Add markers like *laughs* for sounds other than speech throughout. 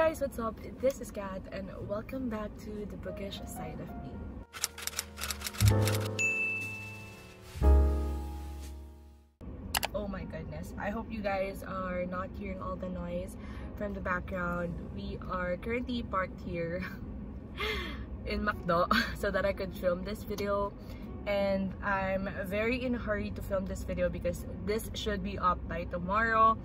guys, what's up? This is Kat and welcome back to the bookish side of me. Oh my goodness, I hope you guys are not hearing all the noise from the background. We are currently parked here *laughs* in McDo *laughs* so that I could film this video and I'm very in a hurry to film this video because this should be up by tomorrow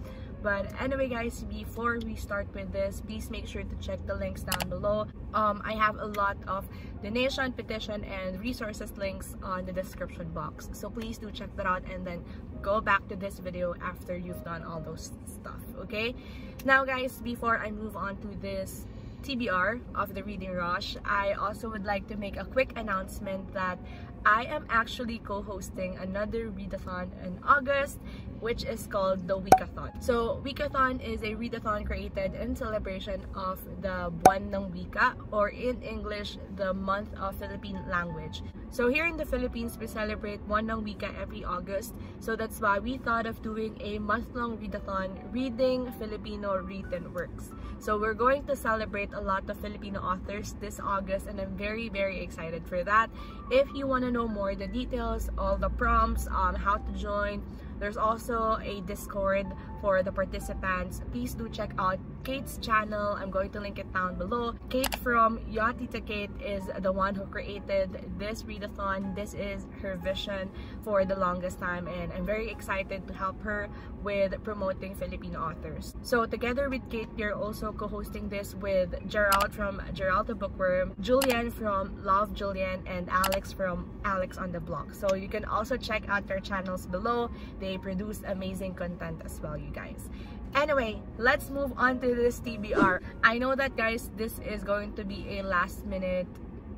but anyway guys before we start with this please make sure to check the links down below. Um, i have a lot of donation petition and resources links on the description box. So please do check that out and then go back to this video after you've done all those stuff okay? Now guys before i move on to this TBR of the Reading Rush, I also would like to make a quick announcement that I am actually co-hosting another readathon in August which is called the Wikathon. So Wikathon is a readathon created in celebration of the Buwan ng Wika or in English, the month of Philippine language. So here in the Philippines, we celebrate Buwan ng Wika every August. So that's why we thought of doing a month-long readathon reading Filipino written works. So we're going to celebrate a lot of Filipino authors this August and I'm very, very excited for that. If you want to know more the details, all the prompts, um, how to join, there's also a Discord for the participants. Please do check out Kate's channel. I'm going to link it down below. Kate from Yatita Kate is the one who created this readathon. This is her vision for the longest time and I'm very excited to help her with promoting Filipino authors. So together with Kate, you're also co-hosting this with Gerald from Gerald the Bookworm, Julienne from Love Julienne, and Alex from Alex on the Block. So you can also check out their channels below. They produce amazing content as well, you guys. Anyway, let's move on to this TBR. I know that guys, this is going to be a last minute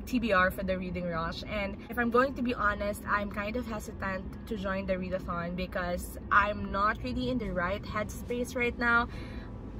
TBR for the Reading Rush and if I'm going to be honest, I'm kind of hesitant to join the readathon because I'm not really in the right headspace right now.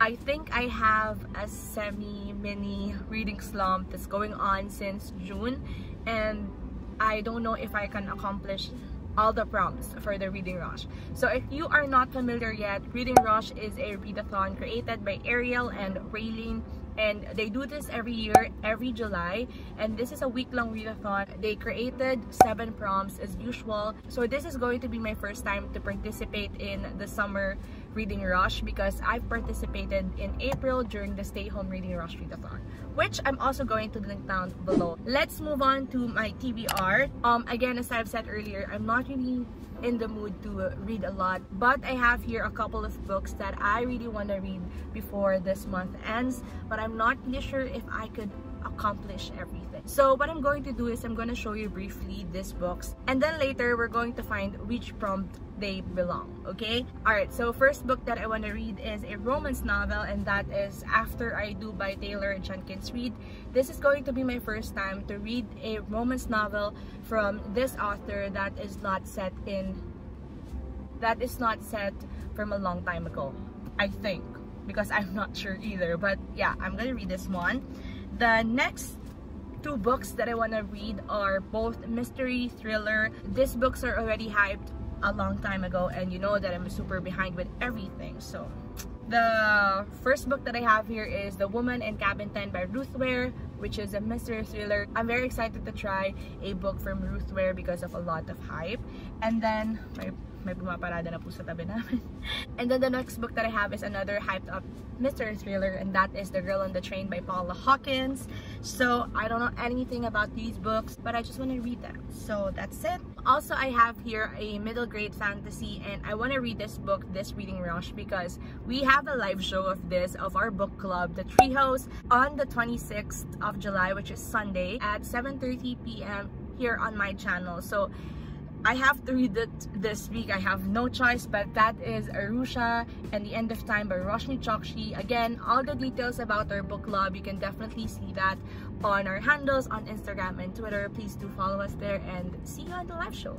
I think I have a semi-mini reading slump that's going on since June and I don't know if I can accomplish all the prompts for the Reading Rush. So if you are not familiar yet, Reading Rush is a readathon created by Ariel and Raeleen and they do this every year every July. And this is a week-long readathon. They created seven prompts as usual. So this is going to be my first time to participate in the summer reading rush because I've participated in April during the stay home reading rush readathon which I'm also going to link down below let's move on to my TBR um again as I've said earlier I'm not really in the mood to read a lot but I have here a couple of books that I really want to read before this month ends but I'm not really sure if I could accomplish everything. So what I'm going to do is I'm going to show you briefly these books and then later we're going to find which prompt they belong, okay? Alright, so first book that I want to read is a romance novel and that is After I Do by Taylor Jenkins Reid. This is going to be my first time to read a romance novel from this author that is not set in that is not set from a long time ago, I think because I'm not sure either but yeah I'm gonna read this one the next two books that I want to read are both mystery thriller. These books are already hyped a long time ago and you know that I'm super behind with everything. So the first book that I have here is The Woman in Cabin 10 by Ruth Ware, which is a mystery thriller. I'm very excited to try a book from Ruth Ware because of a lot of hype. And then my may pumaparada na po sa tabi namin. *laughs* And then the next book that I have is another hyped up mystery thriller and that is The Girl on the Train by Paula Hawkins. So I don't know anything about these books but I just want to read them. So that's it. Also I have here a middle grade fantasy and I want to read this book, this reading rush because we have a live show of this of our book club, The Trihoes on the 26th of July which is Sunday at 7.30 p.m. here on my channel. So I have to read it this week. I have no choice, but that is Aru Shah and the End of Time by Roshani Chokshi. Again, all the details about our book club, you can definitely see that on our handles on Instagram and Twitter. Please do follow us there and see you on the live show.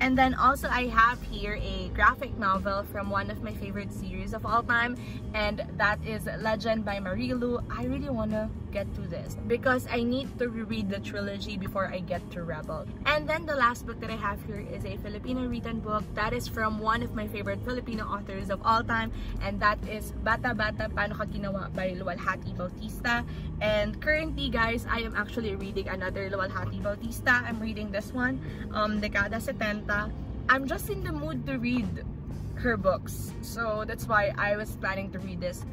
And then also I have here a graphic novel from one of my favorite series of all time and that is Legend by Marie Lu. I really want to get to this because I need to reread the trilogy before I get to Rebel. And then the last book that I have here is a Filipino written book that is from one of my favorite Filipino authors of all time and that is Bata Bata Paano Ka Ginawa by Luwalhati Bautista. And currently guys, I am actually reading another Luwalhati Bautista. I'm reading this one, um, Dekada 70. I'm just in the mood to read her books. So that's why I was planning to read this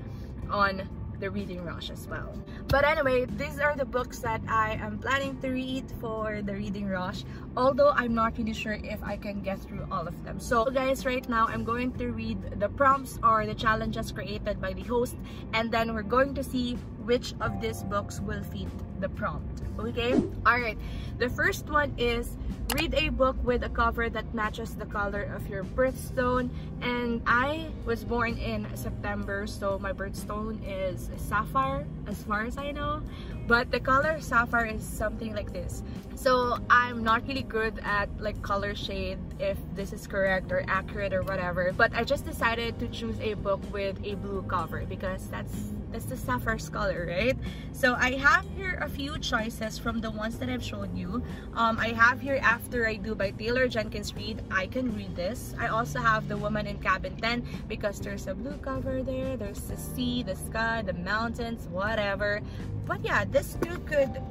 on the reading rush as well. But anyway, these are the books that I am planning to read for the reading rush. Although I'm not really sure if I can get through all of them. So guys, right now I'm going to read the prompts or the challenges created by the host and then we're going to see which of these books will fit the prompt. Okay? Alright, the first one is read a book with a cover that matches the color of your birthstone and I was born in September so my birthstone is sapphire as far as I know but the color sapphire is something like this so I'm not really good at like color shade if this is correct or accurate or whatever but I just decided to choose a book with a blue cover because that's that's the sapphire's color right? So I have here a few choices from the ones that I've shown you. Um, I have here After I Do by Taylor Jenkins Reid. I can read this. I also have The Woman in Cabin 10 because there's a blue cover there there's the sea the sky the mountains whatever. But yeah this two could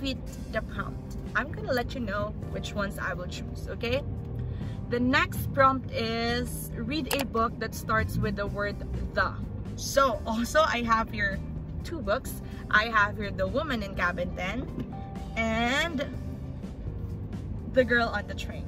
fit the prompt. I'm gonna let you know which ones I will choose okay? The next prompt is read a book that starts with the word the so also I have here two books. I have here The Woman in Cabin 10 and The Girl on the Train.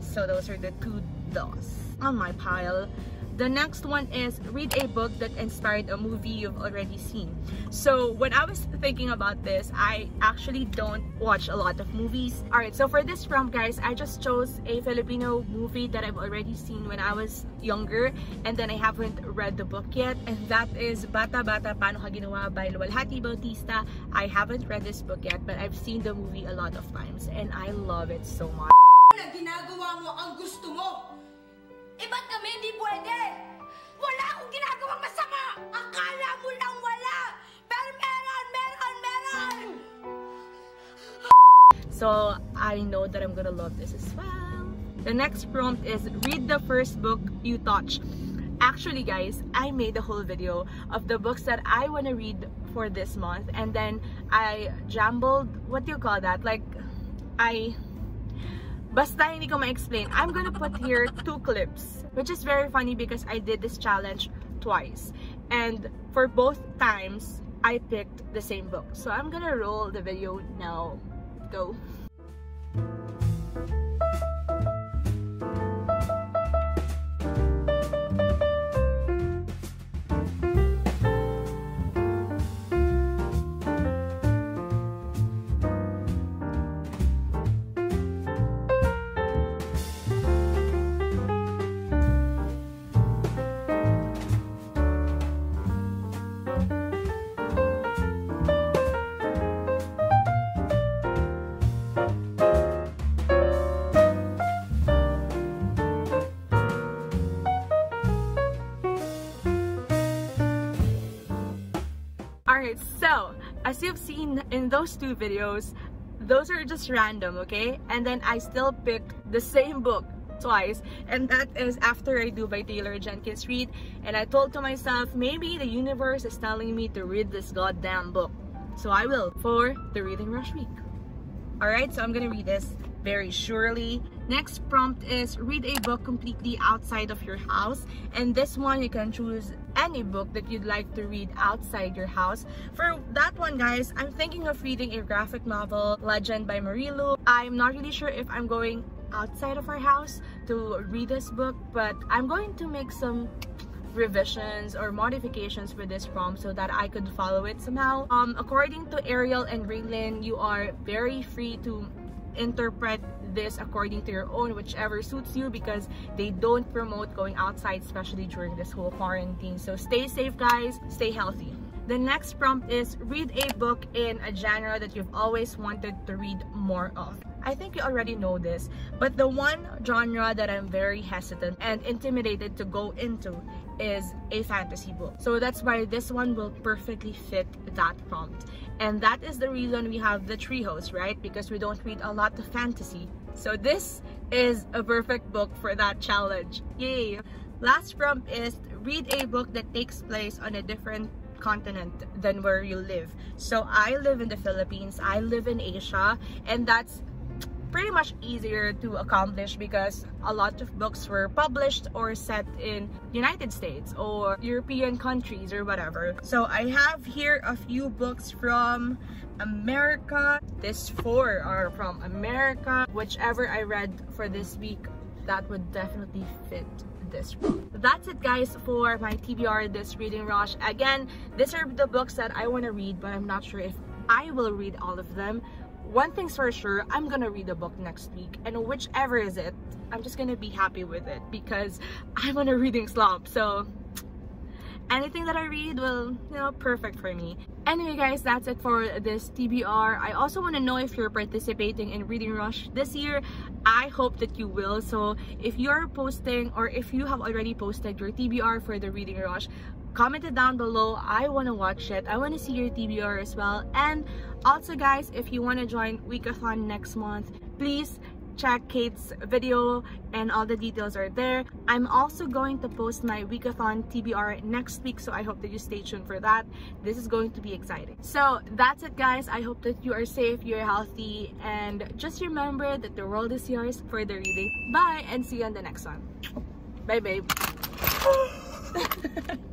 So those are the two DOS on my pile. The next one is read a book that inspired a movie you've already seen. So when I was thinking about this, I actually don't watch a lot of movies. Alright, so for this prompt guys, I just chose a Filipino movie that I've already seen when I was younger and then I haven't read the book yet and that is Bata Bata Paano Ka Ginawa by Luwalhati Bautista. I haven't read this book yet but I've seen the movie a lot of times and I love it so much. Ba't kami hindi pwede? Wala akong ginagawang masama! Akala mo lang wala! Pero meron, meron, meron! So I know that I'm gonna love this as well. The next prompt is read the first book you touch. Actually guys, I made a whole video of the books that I want to read for this month and then I jumbled, what do you call that? Like, I Basta hindi ko ma-explain. I'm gonna put here two clips, which is very funny because I did this challenge twice. And for both times, I picked the same book. So I'm gonna roll the video now. Go. You've seen in those two videos, those are just random, okay? And then I still picked the same book twice and that is After I Do by Taylor Jenkins Reid. And I told to myself maybe the universe is telling me to read this goddamn book. So I will for the reading rush week. Alright so I'm gonna read this very surely next prompt is read a book completely outside of your house. And this one you can choose any book that you'd like to read outside your house. For that one guys I'm thinking of reading a graphic novel Legend by Marie Lu I'm not really sure if I'm going outside of our house to read this book but I'm going to make some revisions or modifications for this prompt so that I could follow it somehow. Um, according to Ariel and Raeleen, you are very free to interpret this according to your own whichever suits you because they don't promote going outside especially during this whole quarantine. So stay safe guys. Stay healthy. The next prompt is read a book in a genre that you've always wanted to read more of. I think you already know this, but the one genre that I'm very hesitant and intimidated to go into is a fantasy book. So that's why this one will perfectly fit that prompt. And that is the reason we have the trihoes, right? Because we don't read a lot of fantasy. So this is a perfect book for that challenge. Yay! Last prompt is read a book that takes place on a different continent than where you live. So I live in the Philippines, I live in Asia, and that's pretty much easier to accomplish because a lot of books were published or set in United States or European countries or whatever. So I have here a few books from America. These four are from America. Whichever I read for this week, that would definitely fit this book. That's it guys for my TBR this reading rush. Again, these are the books that I want to read but I'm not sure if I will read all of them one thing's for sure, I'm gonna read a book next week and whichever is it, I'm just gonna be happy with it because I'm on a reading slump. So anything that I read will, you know, perfect for me. Anyway guys, that's it for this TBR. I also want to know if you're participating in Reading Rush this year. I hope that you will. So if you're posting or if you have already posted your TBR for the Reading Rush, comment it down below. I want to watch it. I want to see your tbr as well. And also guys if you want to join wikathon next month please check kate's video and all the details are there. I'm also going to post my wikathon tbr next week so i hope that you stay tuned for that. This is going to be exciting. So that's it guys. I hope that you are safe you're healthy and just remember that the world is yours for the reading. Bye and see you on the next one. Bye babe *laughs*